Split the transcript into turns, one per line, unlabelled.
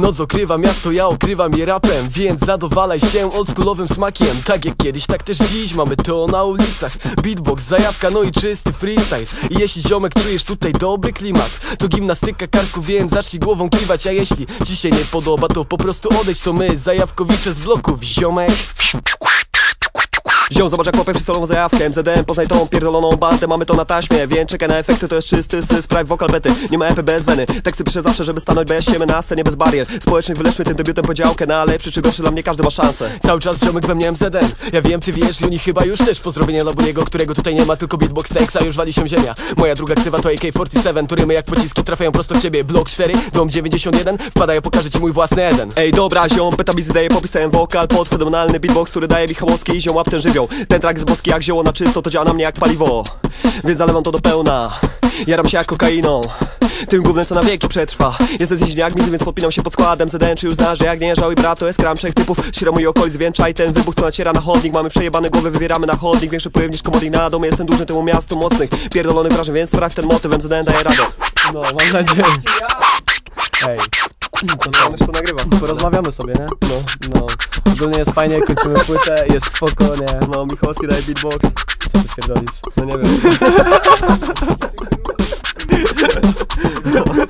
Noc okrywa miasto, ja okrywam je rapem Więc zadowalaj się oldschoolowym smakiem. Tak jak kiedyś, tak też dziś. Mamy to na ulicach. Beatbox, zajawka, no i czysty freestyle. I jeśli ziomek czujesz tutaj dobry klimat To gimnastyka karku, więc zacznij głową kiwać. A jeśli ci się nie podoba, to po prostu odejdź To my, zajawkowicze z bloków, ziomek
Ziom, zobacz jak łapę solową zajawkę MZM, poznaj tą pierdoloną bandę Mamy to na taśmie, więc czekaj na efekty To jest czysty sys, prawie wokal bety. Nie ma EP bez weny. Teksty piszę zawsze, żeby stanąć bez ściemy Na scenie bez barier. Społecznych wyleczmy tym debiutem podziałkę Na lepszy czy gorszy. Dla mnie każdy ma szansę.
Cały czas ziomek we mnie MZN Ja wiem, ty wiesz i oni chyba już też Pozdrowienia dla Buniego, którego tutaj nie ma Tylko beatbox tekst, a już wali się ziemia. Moja druga ksywa to AK-47 To rymy jak pociski trafiają prosto w ciebie. Blok 4, dom 91 Wpadaj, pokażę ci mój własny Eden.
Ej dobra ziom, beta bizy daje popisałem wokal Pod fenomenalny beatbox, który daje mi hałowski I ziom łap ten żywioł Ten track z boski jak zioło na czysto To działa na mnie jak paliwo. Więc zalewam to do pełna. Jaram się jak kokainą. Tym głównym co na wieki przetrwa. Jestem z jak mizy, więc podpinam się pod składem ZDN czy już znasz, że jak nie żałuj brat To jest kram trzech typów, świra i okolic Wieńcza i ten wybuch co naciera na chodnik. Mamy przejebane głowy, wybieramy na chodnik. Większy wpływ niż komodnik na dom. Jestem duży temu miastu mocnych. Pierdolonych wrażeń, więc sprawdź ten motyw MZN daje radę.
No, mam nadzieję. Ej, to co?
to nagrywa
Porozmawiamy sobie, nie? No, no Ogólnie jest fajnie, kończymy płytę, jest spoko, nie?
No, Michalski daje beatbox
Co ty pierdolisz?
No nie wiem
Dobra